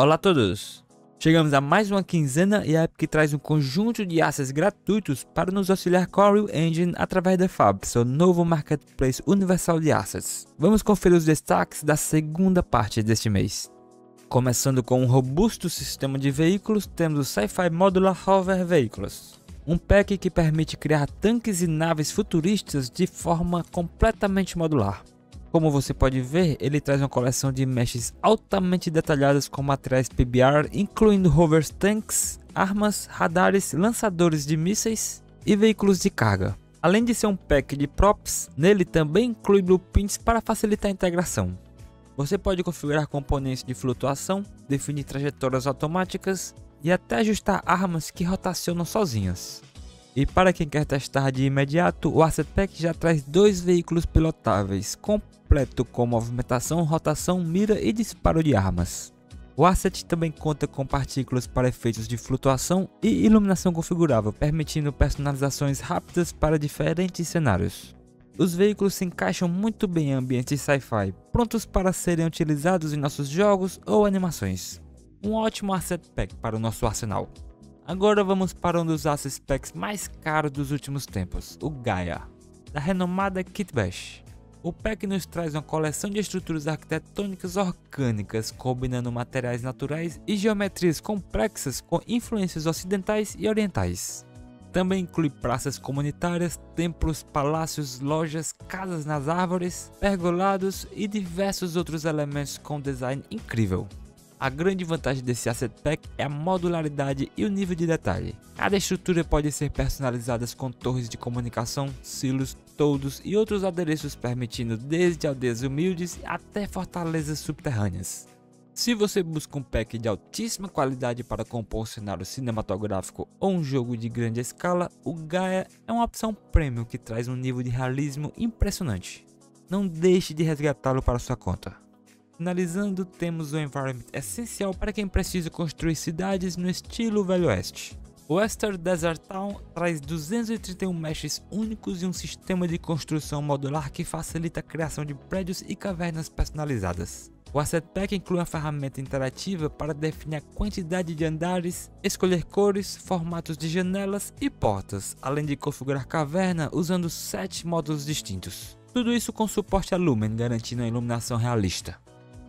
Olá a todos! Chegamos a mais uma quinzena e a Epic traz um conjunto de assets gratuitos para nos auxiliar com a Unreal Engine através da Fab, seu novo marketplace universal de assets. Vamos conferir os destaques da segunda parte deste mês. Começando com um robusto sistema de veículos, temos o Sci-Fi Modular Hover Vehicles, um pack que permite criar tanques e naves futuristas de forma completamente modular. Como você pode ver, ele traz uma coleção de meshes altamente detalhadas com materiais PBR, incluindo rovers tanks, armas, radares, lançadores de mísseis e veículos de carga. Além de ser um pack de props, nele também inclui blueprints para facilitar a integração. Você pode configurar componentes de flutuação, definir trajetórias automáticas e até ajustar armas que rotacionam sozinhas. E para quem quer testar de imediato, o Asset Pack já traz dois veículos pilotáveis, completo com movimentação, rotação, mira e disparo de armas. O asset também conta com partículas para efeitos de flutuação e iluminação configurável, permitindo personalizações rápidas para diferentes cenários. Os veículos se encaixam muito bem em ambientes sci-fi, prontos para serem utilizados em nossos jogos ou animações. Um ótimo asset pack para o nosso arsenal. Agora vamos para um dos asset packs mais caros dos últimos tempos, o Gaia, da renomada Kitbash. O pack nos traz uma coleção de estruturas arquitetônicas orgânicas, combinando materiais naturais e geometrias complexas com influências ocidentais e orientais. Também inclui praças comunitárias, templos, palácios, lojas, casas nas árvores, pergolados e diversos outros elementos com design incrível. A grande vantagem desse Asset Pack é a modularidade e o nível de detalhe. Cada estrutura pode ser personalizada com torres de comunicação, silos, toldos e outros adereços permitindo desde aldeias humildes até fortalezas subterrâneas. Se você busca um pack de altíssima qualidade para compor um cenário cinematográfico ou um jogo de grande escala, o Gaia é uma opção premium que traz um nível de realismo impressionante. Não deixe de resgatá-lo para sua conta. Finalizando, temos o environment essencial para quem precisa construir cidades no estilo Velho Oeste. O Western Desert Town traz 231 meshes únicos e um sistema de construção modular que facilita a criação de prédios e cavernas personalizadas. O Asset Pack inclui uma ferramenta interativa para definir a quantidade de andares, escolher cores, formatos de janelas e portas, além de configurar caverna usando 7 módulos distintos. Tudo isso com suporte a Lumen, garantindo a iluminação realista.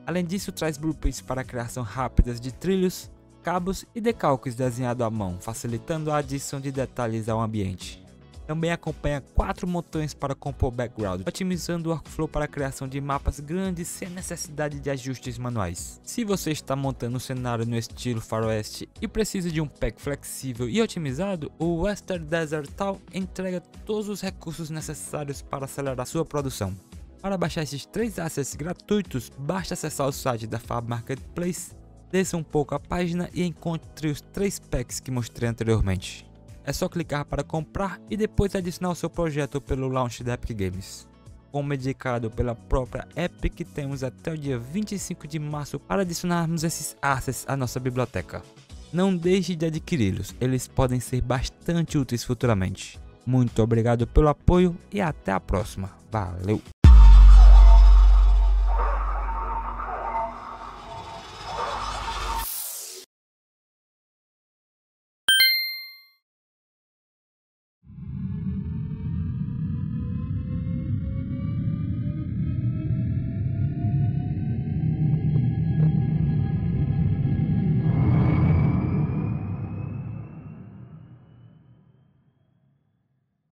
Além disso, traz blueprints para a criação rápida de trilhos, cabos e decalques desenhados à mão, facilitando a adição de detalhes ao ambiente. Também acompanha quatro botões para compor background, otimizando o workflow para a criação de mapas grandes sem necessidade de ajustes manuais. Se você está montando um cenário no estilo faroeste e precisa de um pack flexível e otimizado, o Western Desert Town entrega todos os recursos necessários para acelerar sua produção. Para baixar esses três assets gratuitos, basta acessar o site da Fab Marketplace, desça um pouco a página e encontre os três packs que mostrei anteriormente. É só clicar para comprar e depois adicionar o seu projeto pelo launch da Epic Games. Como indicado pela própria Epic, temos até o dia 25 de março para adicionarmos esses assets à nossa biblioteca. Não deixe de adquiri-los, eles podem ser bastante úteis futuramente. Muito obrigado pelo apoio e até a próxima. Valeu! you.